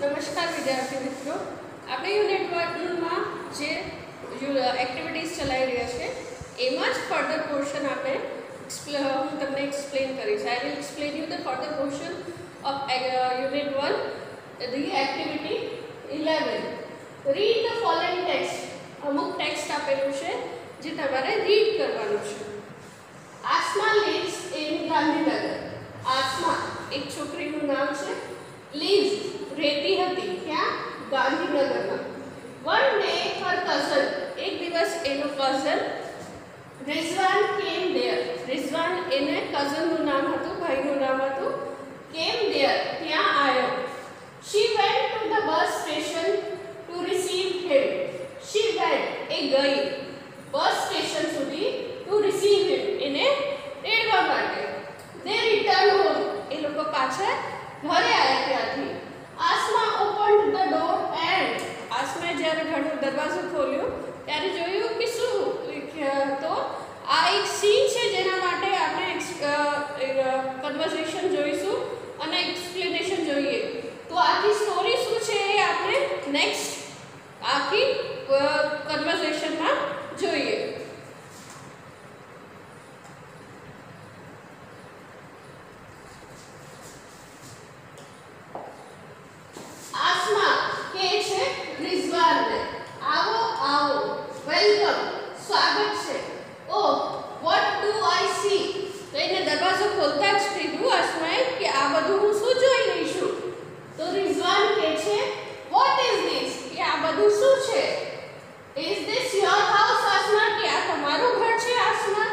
નમસ્કાર વિદ્યાર્થી મિત્રો. આપણે યુનિટ વનમાં જે એક્ટિવિટીઝ ચલાવી રહ્યા છે, એમાં જ ફર્ધર પોર્શન આપણે હું તમને એક્સપ્લેન કરીશ. I will explain you the further portion of unit one the activity eleven read the following text અમુક ટેક્સ્ટ આપેલું છે, જે તમારે રીડ કરવાનું છે. Asma lives in Gandhinagar. Asma એક છોકરીનું નામ છે, lives. રહેતી હતી. ક્યાં? ગાંધીનગરમાં. વન ડે હર કઝન એક દિવસ એનો કઝન રિઝવાન કેમ દેર રિઝવાન એને કઝનનું નામ હતું ભાઈનું નામ હતું. કેમ દેર ત્યાં આવ્યો. She went to the bus station to receive him she went એ ગઈ બસ સ્ટેશન સુધી ટુ રિસીવ હિમ એને તેડવા માટે દે રિટર્ન હોમ એ લોકો પાછા ઘરે આવ્યા ત્યાંથી Asma opened the door and આસમાએ જ્યારે ઘરનો દરવાજો ખોલ્યો ત્યારે જોયું કે શું અ, તો આ એક સીન છે જેના માટે આપણે કન્વર્સેશન જોઈશું અને એક્સપ્લેનેશન જોઈએ. તો આખી સ્ટોરી શું છે એ આપણે નેક્સ્ટ આખી કન્વર્સેશનમાં જોઈએ આસમા કે છે રિઝવાનને આવો આવો વેલકમ સ્વાગત છે oh what do I see તો એને દરવાજો ખોલતા જ કીધું આસમાએ કે આ બધું હું શું જોઈ રહી છું તો રિઝવાન કે છે વોટ ઇઝ ધીસ કે આ બધું શું છે is this your house Asma કે આ તમારું ઘર છે આસમા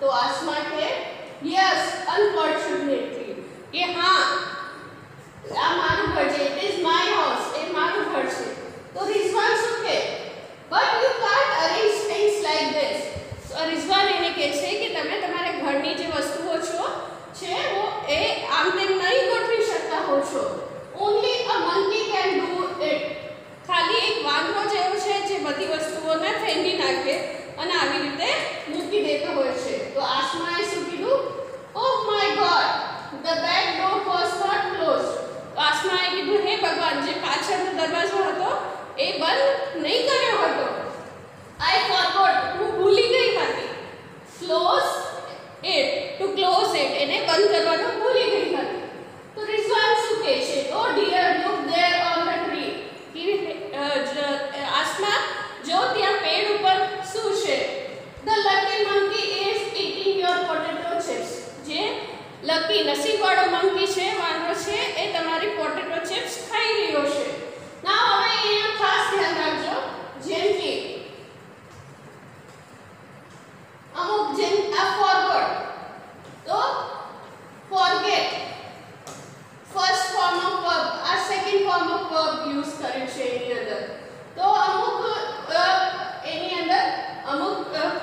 તો આસમા કે યસ અનફોર્ચ્યુનેટલી કે હા આ મારું ઘર છે ઇટ ઇઝ માય હાઉસ એ મારું ઘર છે તો રિઝવાન શું કે but you can't arrange things like this તો રિઝવાન એને કહે છે કે તમે તમારા ઘરની જે વસ્તુઓ છો છે वो એ આમ તેમ નહીં ગોઠવી શકતા હો છો only a monkey can do it ખાલી એક વાંદરો જેવો છે જે બધી વસ્તુઓને નાખે અને આવી રીતે મૂકી દેતો હોય છે. તો આસમાએ શું કીધું? ઓહ my God the back door was not close તો આસમાએ કીધું, હે ભગવાન, જે પાછળનો દરવાજો હતો, એ બંધ નહીં કર્યો હતો આઈ ફોરગોટ હું ભૂલી ગઈ હતી close it to close it એને બંધ કરવાનું ભૂલી ગઈ હતી તો રિઝવાન શું કહે છે ઓ dear look there on the tree કે અ, જ- આસમા જો ત્યાં પેડ ઉપર શું છે the lucky monkey is eating your potato chips જે લકી નસીબવાળો મંકી છે વાંદરો છે એ તમારી પોટેટો ચિપ્સ ખાઈ રહ્યો છે ના હવે અહીંયા ખાસ ધ્યાન રાખજો જેમ કે અમુક જેમ આ ફોરવર્ડ તો forget first form of verb આ second form of verb use કર્યું છે એની અંદર તો અમુક અ, એની અંદર અમુક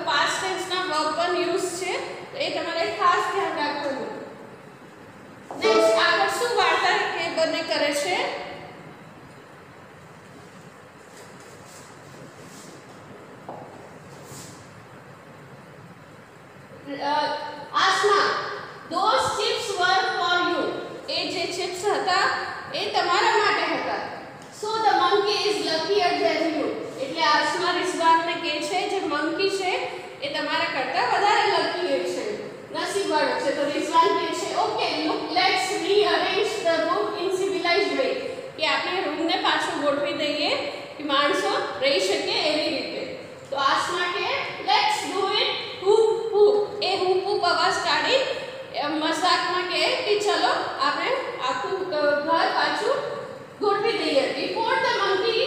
પાસ્ટ ટેન્સના વર્બ પણ યુઝ છે તો એ તમારે ખાસ ધ્યાન રાખવાનું નેક્સ્ટ આગળ શું વાર્તા એ બંને કરે છે? એ તમારા માટે હતા. So the monkey is luckier than you. એટલે આસમા રિઝવાનને કહે છે, જે મંકી છે, એ તમારા કરતા વધારે લકી છે. નસીબવાળો છે, તો રિઝવાન કહે છે. Okay look let's rearrange the room in civilized way કે આપણે રૂમને પાછું ગોઠવી દઈએ કે માણસો રહી શકે એવી રીતે. તો આસ માટે let's do it whoop whoop A whoop whoop અવાજ કાઢી એ મજાકમાં કહે કે ચલો આપણે આખું ઘર પાછું ગોઠવી દઈએ. બિફોર ધ મંકી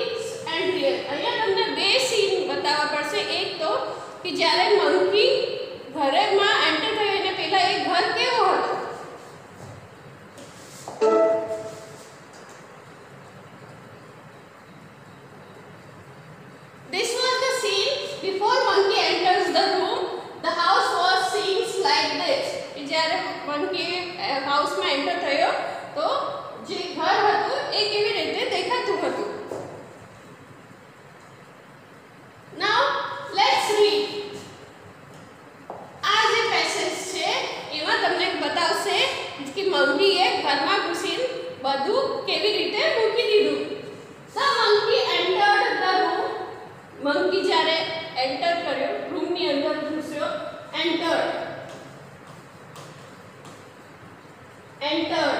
એન્ટ્રી અહીંયા તમને બે સીન બતાવવા પડશે. એક તો કે જ્યારે મંકી ઘરેમાં એન્ટર થઈ એને પહેલાં એ ઘર કેવો મંકીએ ઘરમાં ઘૂસીને બધું કેવી રીતે મૂકી દીધું? The monkey entered the room monkey જ્યારે એન્ટર કર્યો રૂમની અંદર ઘૂસ્યો એન્ટર્ડ એન્ટર્ડ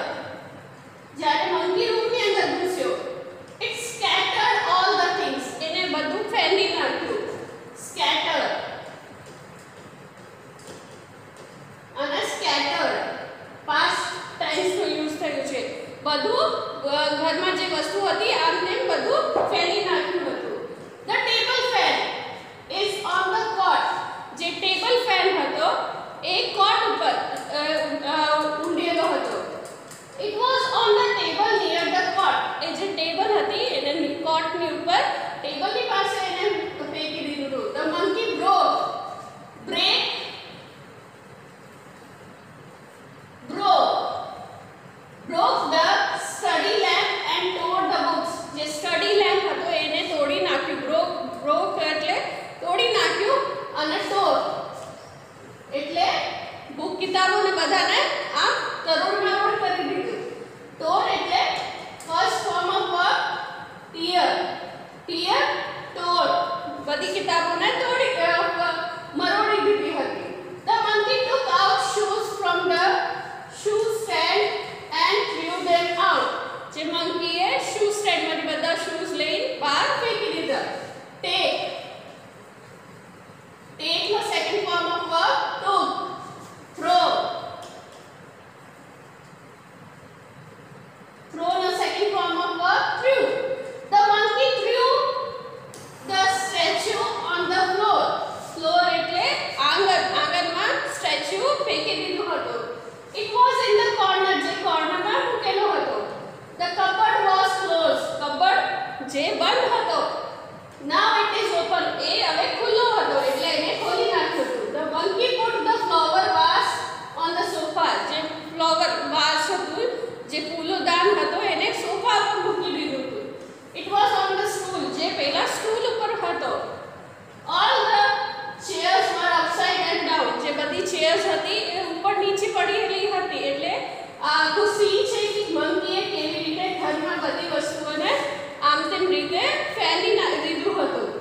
રીતે ફેલી દીધું હતું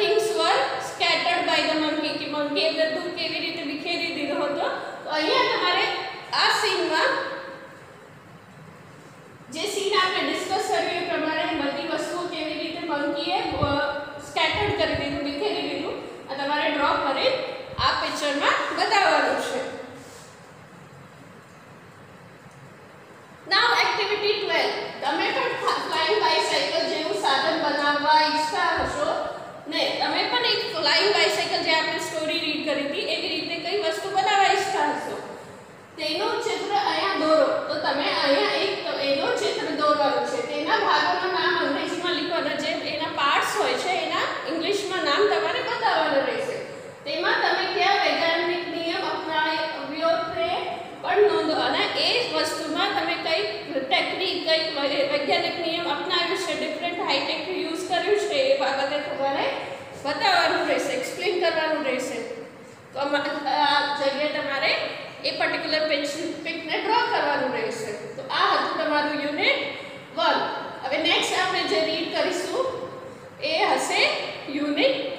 things were scattered by the monkey. Monkey એ બધું કેવી રીતે વિખેરી દીધો હતો અહીંયા બતાવવાનું રહેશે એક્સપ્લેન કરવાનું રહેશે. તો આ જગ્યાએ તમારે એ પર્ટિક્યુલર પિકને ડ્રો કરવાનું રહેશે. તો આ હતું તમારું યુનિટ વન હવે નેક્સ્ટ આપણે જે રીડ કરીશું, એ હશે યુનિટ